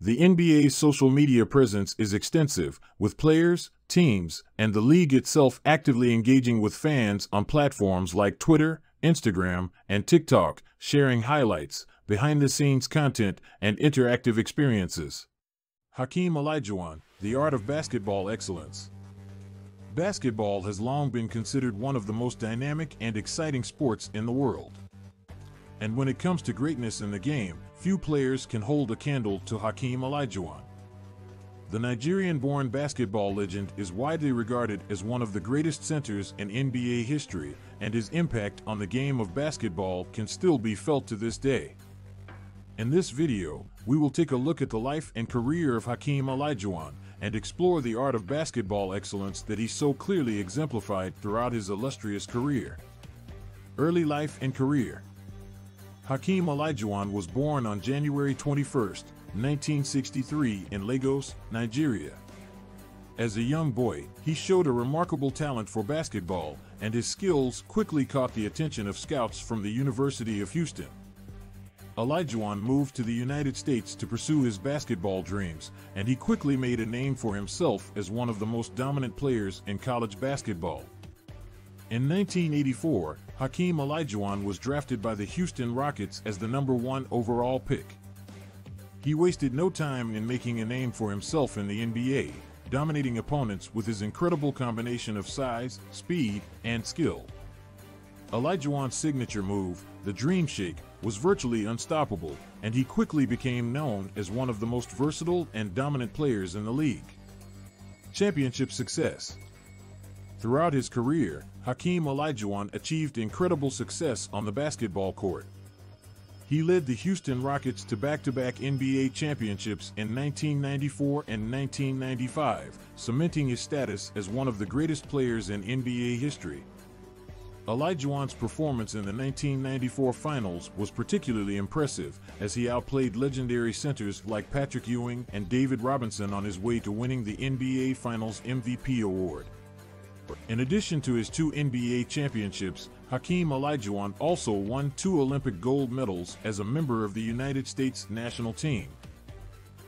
The NBA's social media presence is extensive, with players, teams, and the league itself actively engaging with fans on platforms like Twitter, Instagram, and TikTok, sharing highlights, behind the scenes content, and interactive experiences. Hakeem Olajuwon, The Art of Basketball Excellence. Basketball has long been considered one of the most dynamic and exciting sports in the world. And when it comes to greatness in the game, few players can hold a candle to Hakeem Olajuwon. The Nigerian-born basketball legend is widely regarded as one of the greatest centers in NBA history, and his impact on the game of basketball can still be felt to this day. In this video, we will take a look at the life and career of Hakeem Olajuwon and explore the art of basketball excellence that he so clearly exemplified throughout his illustrious career. Early life and career Hakeem Olajuwon was born on January 21, 1963 in Lagos, Nigeria. As a young boy, he showed a remarkable talent for basketball, and his skills quickly caught the attention of scouts from the University of Houston. Olajuwon moved to the United States to pursue his basketball dreams, and he quickly made a name for himself as one of the most dominant players in college basketball. In 1984, Hakeem Olajuwon was drafted by the Houston Rockets as the number one overall pick. He wasted no time in making a name for himself in the NBA, dominating opponents with his incredible combination of size, speed, and skill. Olajuwon's signature move, the Dream Shake, was virtually unstoppable, and he quickly became known as one of the most versatile and dominant players in the league. Championship success Throughout his career, Hakeem Olajuwon achieved incredible success on the basketball court. He led the Houston Rockets to back-to-back NBA championships in 1994 and 1995, cementing his status as one of the greatest players in NBA history. Olajuwon's performance in the 1994 Finals was particularly impressive as he outplayed legendary centers like Patrick Ewing and David Robinson on his way to winning the NBA Finals MVP award. In addition to his two NBA championships, Hakeem Olajuwon also won two Olympic gold medals as a member of the United States national team.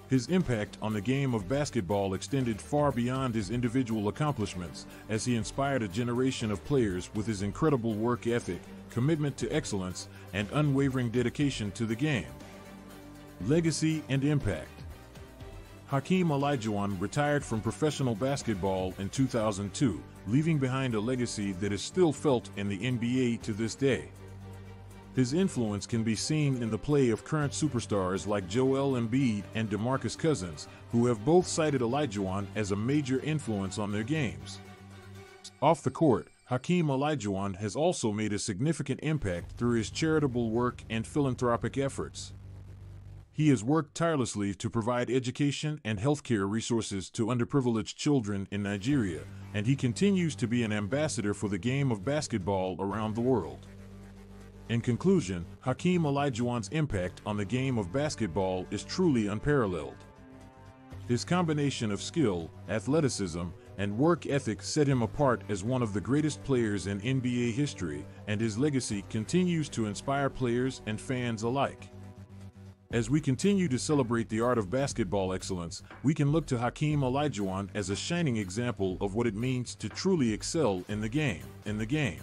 His impact on the game of basketball extended far beyond his individual accomplishments, as he inspired a generation of players with his incredible work ethic, commitment to excellence, and unwavering dedication to the game. Legacy and Impact Hakeem Olajuwon retired from professional basketball in 2002, leaving behind a legacy that is still felt in the NBA to this day. His influence can be seen in the play of current superstars like Joel Embiid and DeMarcus Cousins, who have both cited Olajuwon as a major influence on their games. Off the court, Hakeem Olajuwon has also made a significant impact through his charitable work and philanthropic efforts. He has worked tirelessly to provide education and healthcare resources to underprivileged children in Nigeria, and he continues to be an ambassador for the game of basketball around the world. In conclusion, Hakeem Olajuwon's impact on the game of basketball is truly unparalleled. His combination of skill, athleticism, and work ethic set him apart as one of the greatest players in NBA history, and his legacy continues to inspire players and fans alike. As we continue to celebrate the art of basketball excellence, we can look to Hakeem Olajuwon as a shining example of what it means to truly excel in the game. In the game.